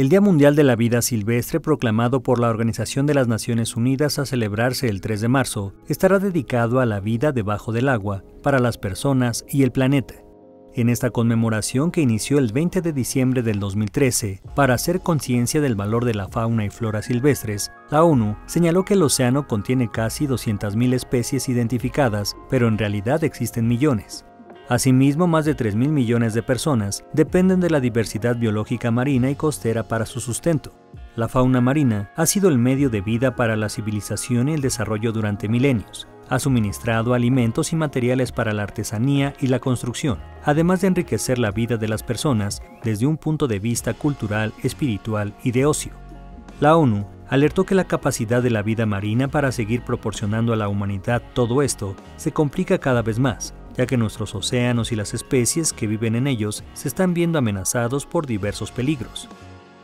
El Día Mundial de la Vida Silvestre, proclamado por la Organización de las Naciones Unidas a celebrarse el 3 de marzo, estará dedicado a la vida debajo del agua, para las personas y el planeta. En esta conmemoración que inició el 20 de diciembre del 2013, para hacer conciencia del valor de la fauna y flora silvestres, la ONU señaló que el océano contiene casi 200.000 especies identificadas, pero en realidad existen millones. Asimismo, más de 3.000 millones de personas dependen de la diversidad biológica marina y costera para su sustento. La fauna marina ha sido el medio de vida para la civilización y el desarrollo durante milenios. Ha suministrado alimentos y materiales para la artesanía y la construcción, además de enriquecer la vida de las personas desde un punto de vista cultural, espiritual y de ocio. La ONU alertó que la capacidad de la vida marina para seguir proporcionando a la humanidad todo esto se complica cada vez más, ya que nuestros océanos y las especies que viven en ellos se están viendo amenazados por diversos peligros.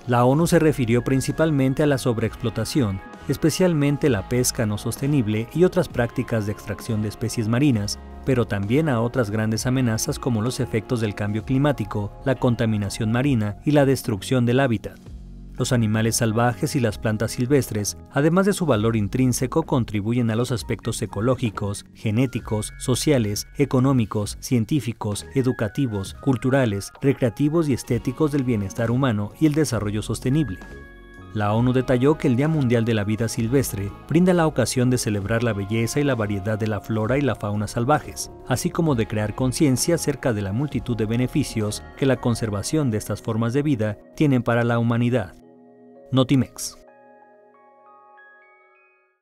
La ONU se refirió principalmente a la sobreexplotación, especialmente la pesca no sostenible y otras prácticas de extracción de especies marinas, pero también a otras grandes amenazas como los efectos del cambio climático, la contaminación marina y la destrucción del hábitat. Los animales salvajes y las plantas silvestres, además de su valor intrínseco, contribuyen a los aspectos ecológicos, genéticos, sociales, económicos, científicos, educativos, culturales, recreativos y estéticos del bienestar humano y el desarrollo sostenible. La ONU detalló que el Día Mundial de la Vida Silvestre brinda la ocasión de celebrar la belleza y la variedad de la flora y la fauna salvajes, así como de crear conciencia acerca de la multitud de beneficios que la conservación de estas formas de vida tienen para la humanidad. Notimex.